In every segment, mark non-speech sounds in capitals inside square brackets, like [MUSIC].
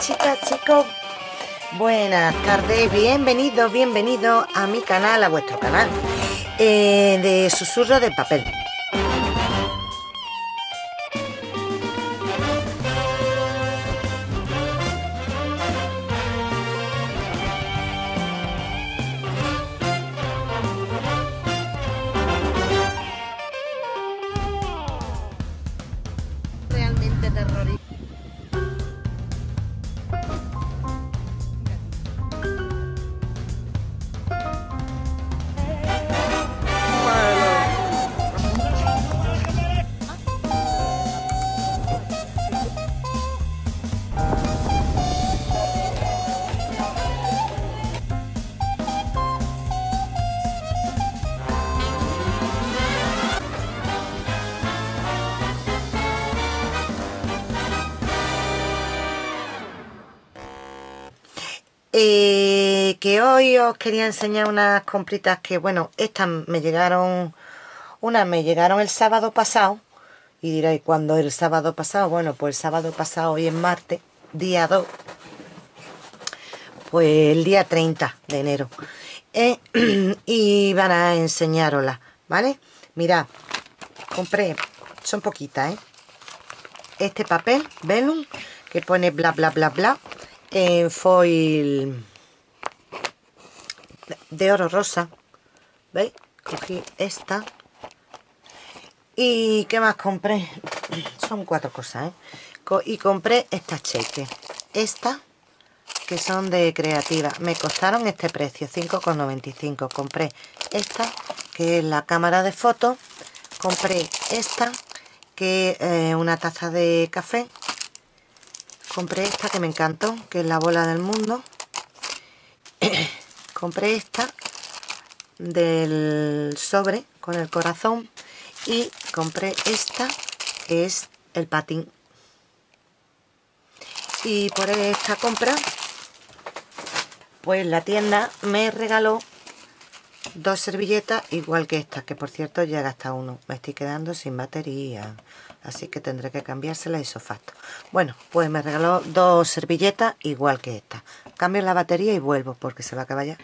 chicas, chicos. Buenas tardes, bienvenidos, bienvenidos a mi canal, a vuestro canal eh, de susurro de papel. Eh, que hoy os quería enseñar unas compritas que, bueno, estas me llegaron, unas me llegaron el sábado pasado. Y diréis, ¿cuándo el sábado pasado? Bueno, pues el sábado pasado, hoy es martes, día 2. Pues el día 30 de enero. Eh, [CLEARS THROAT] y van a enseñaroslas, ¿vale? Mirad, compré, son poquitas, ¿eh? Este papel, velum, que pone bla bla bla bla en foil de oro rosa ¿veis? cogí esta y ¿qué más compré? [CLEARS THROAT] son cuatro cosas ¿eh? y compré estas cheques estas que son de creativa me costaron este precio 5,95 compré esta que es la cámara de fotos compré esta que es una taza de café compré esta que me encantó que es la bola del mundo. [COUGHS] Compré esta del sobre con el corazón y compré esta que es el patín. Y por esta compra pues la tienda me regaló dos servilletas igual que esta que por cierto ya hasta uno. Me estoy quedando sin batería así que tendré que cambiársela isofacto bueno pues me regaló dos servilletas igual que esta. Cambio la batería y vuelvo porque se va a acabar ya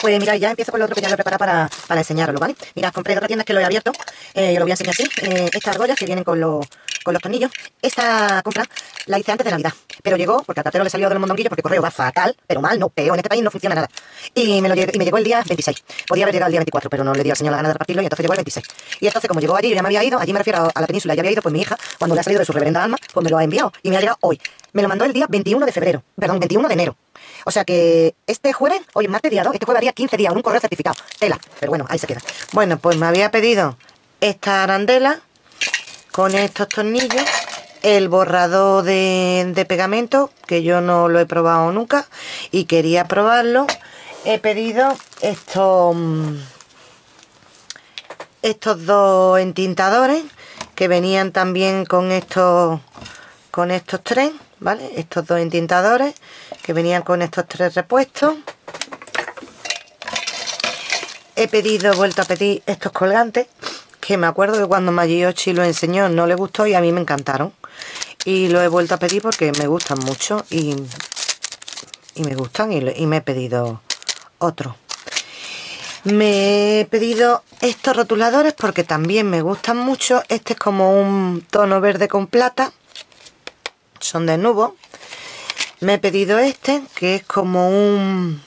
pues mira, ya empiezo con lo otro que ya lo he preparado para, para ¿vale? Mira, compré otra tienda que lo he abierto, eh, lo voy a enseñar así, eh, estas argollas que vienen con, los con los tornillos. Esta compra la hice antes de Navidad, pero llegó, porque al cartero le salió de los mondonguillos, porque correo va fatal, pero mal, no peo, en este país no funciona nada. Y me, lo y me llegó el día 26. Podía haber llegado el día 24, pero no le di al señor la gana de repartirlo y entonces llegó el 26. Y entonces, como llegó allí, yo ya me había ido, allí me refiero a la península, ya había ido, pues mi hija, cuando le ha salido de su reverenda alma, pues me lo ha enviado y me ha llegado hoy. Me lo mandó el día 21 de febrero, perdón, 21 de enero. O sea que este jueves, hoy es martes día 2, este jueves haría 15 días, un correo certificado. Tela. Pero bueno, ahí se queda. Bueno, pues me había pedido esta arandela con estos tornillos, el borrador de, de pegamento, que yo no lo he probado nunca y quería probarlo. He pedido estos, estos dos entintadores que venían también con estos, con estos tres, ¿vale? Estos dos entintadores que venían con estos tres repuestos. He pedido, vuelto a pedir estos colgantes, que me acuerdo que cuando Magiochi lo enseñó no le gustó y a mí me encantaron. Y lo he vuelto a pedir porque me gustan mucho y, y me gustan y me he pedido otro. Me he pedido estos rotuladores porque también me gustan mucho. Este es como un tono verde con plata. Son de nubo. Me he pedido este, que es como un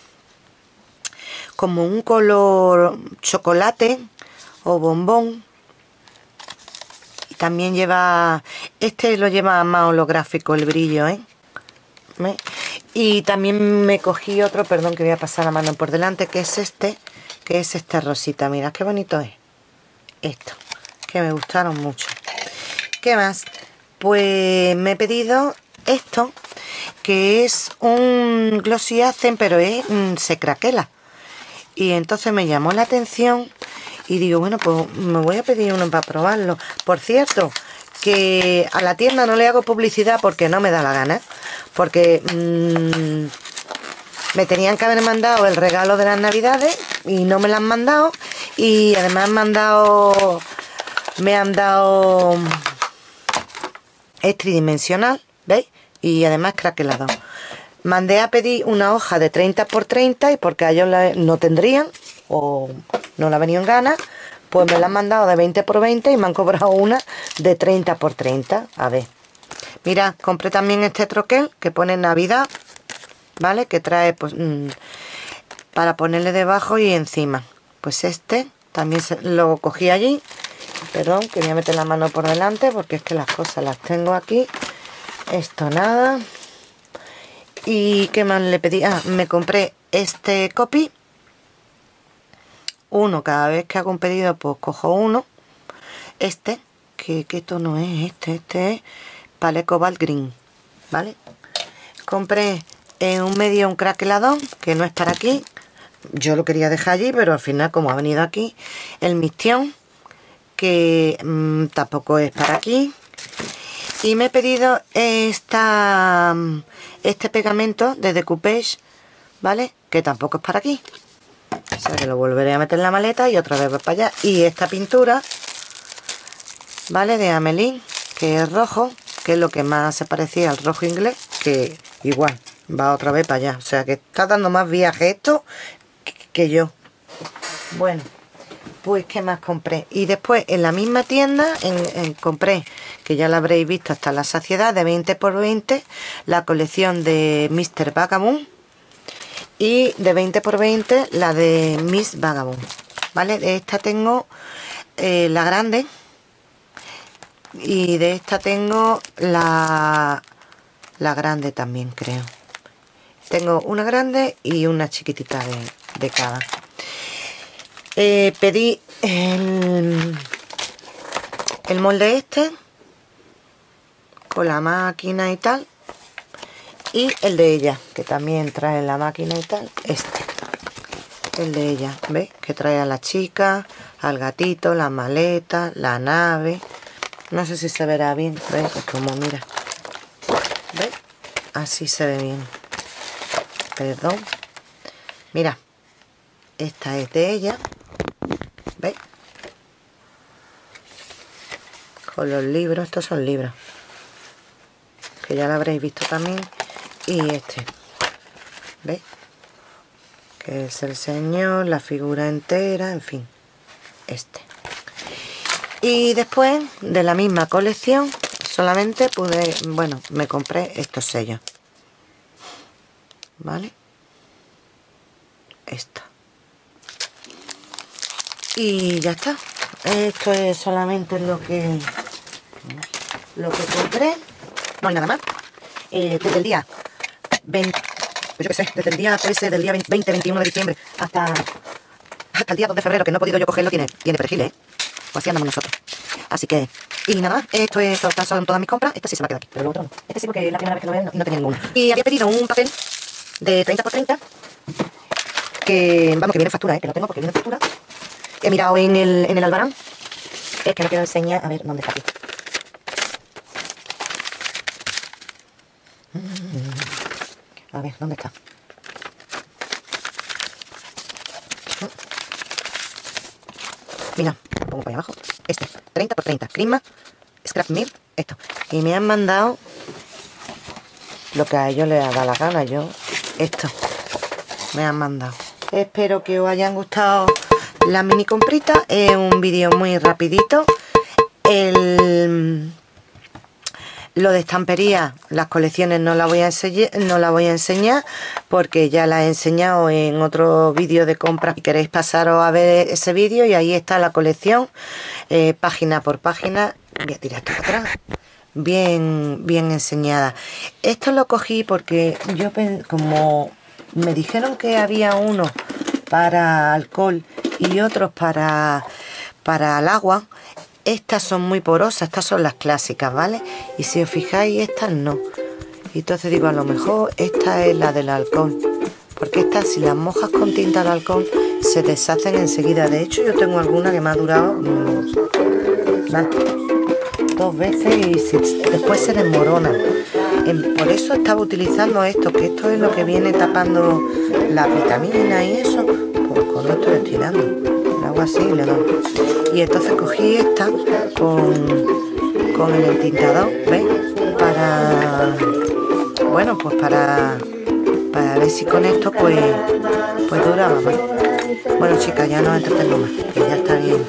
como un color chocolate o bombón. Y también lleva, este lo lleva más holográfico el brillo, ¿eh? Y también me cogí otro, perdón que voy a pasar la mano por delante, que es este, que es esta rosita. Mira qué bonito es. Esto, que me gustaron mucho. ¿Qué más? Pues me he pedido esto, que es un glossy accent, pero mm, se craquela. Y entonces me llamó la atención y digo, bueno, pues me voy a pedir uno para probarlo. Por cierto, que a la tienda no le hago publicidad porque no me da la gana. Porque mmm, me tenían que haber mandado el regalo de las navidades y no me lo han mandado. Y además me han dado, me han dado, es tridimensional, ¿veis? y además craquelado. Mandé a pedir una hoja de 30 por 30 y porque ellos no tendrían o no la venían ganas, pues me la han mandado de 20 por 20 y me han cobrado una de 30 por 30. A ver. Mira, compré también este troquel que pone Navidad, ¿vale? Que trae pues mm, para ponerle debajo y encima. Pues este también lo cogí allí. Perdón, quería meter la mano por delante porque es que las cosas las tengo aquí. Esto nada. ¿Y qué más le pedí? Ah, me compré este copy. Uno, cada vez que hago un pedido, pues cojo uno. Este, que ¿qué tono es este? Este es Cobalt Green, ¿vale? Compré en un medio un craqueladón, que no es para aquí. Yo lo quería dejar allí, pero al final, como ha venido aquí, el Mission, que mm, tampoco es para aquí. Y me he pedido esta este pegamento de Decoupage, ¿vale? Que tampoco es para aquí. O sea que lo volveré a meter en la maleta y otra vez para allá. Y esta pintura, ¿vale? De Ameline, que es rojo, que es lo que más se parecía al rojo inglés, que igual va otra vez para allá. O sea que está dando más viaje esto que yo. Bueno, pues ¿qué más compré? Y después en la misma tienda en, compré, que ya la habréis visto hasta la saciedad, de 20 por 20, la colección de Mr. Vagabond y de 20 por 20 la de Miss Vagabond. ¿Vale? De esta tengo eh, la grande y de esta tengo la, la grande también creo. Tengo una grande y una chiquitita de, de cada. Eh, pedí el, el molde este con la máquina y tal y el de ella que también trae la máquina y tal este el de ella ¿veis? que trae a la chica al gatito, la maleta la nave no sé si se verá bien ¿veis? como mira ¿veis? así se ve bien perdón mira esta es de ella ¿Veis? Con los libros, estos son libros. Que ya lo habréis visto también. Y este. ¿Veis? Que es el señor, la figura entera, en fin. Este. Y después, de la misma colección, solamente pude, bueno, me compré estos sellos. ¿Vale? Esto y ya está. Esto es solamente lo que lo que compré. No hay nada más. Eh, desde el día 20 pues yo qué sé, desde el día 13 del día 20, 21 de diciembre hasta hasta el día 2 de febrero que no he podido yo cogerlo tiene, tiene perejil, ¿eh? pues así andamos nosotros. Así que, y nada más esto es, estas son todas mis compras, este sí se va a quedar aquí pero el otro no, este sí porque la primera vez que lo veo y no tenía ninguno. Y había pedido un papel de 30 por 30 que, vamos, que viene factura, ¿eh? que lo tengo porque viene factura he mirado en el, en el albarán. Es que no quiero enseñar. A ver, ¿dónde está aquí? A ver, ¿dónde está? Mira, pongo por ahí abajo. Este, 30 por 30. Crisma, Scrap Mill, esto. Y me han mandado lo que a ellos les ha dado la gana. Yo, esto, me han mandado. Espero que os hayan gustado la mini comprita es un vídeo muy rapidito. El, lo de estampería las colecciones no la voy a enseñar no la voy a enseñar porque ya la he enseñado en otro vídeo de compra. Si queréis pasaros a ver ese vídeo y ahí está la colección eh, página por página. Voy a tirar acá atrás. Bien bien enseñada. Esto lo cogí porque yo como me dijeron que había uno para alcohol y otros para, para el agua. Estas son muy porosas, estas son las clásicas, ¿vale? Y si os fijáis, estas no. Y entonces digo, a lo mejor esta es la del alcohol. Porque estas, si las mojas con tinta de alcohol, se deshacen enseguida. De hecho, yo tengo alguna que me ha durado mm, dos veces y después se desmorona. Por eso estaba utilizando esto, que esto es lo que viene tapando las vitaminas y eso dando le hago así y le doy y entonces cogí esta con, con el entintador ¿veis? para bueno, pues para, para ver si con esto pues, pues duraba más. Bueno chicas, ya no entretengo más, que ya está bien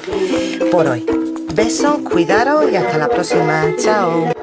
por hoy. Besos, cuidaros y hasta la próxima. Chao.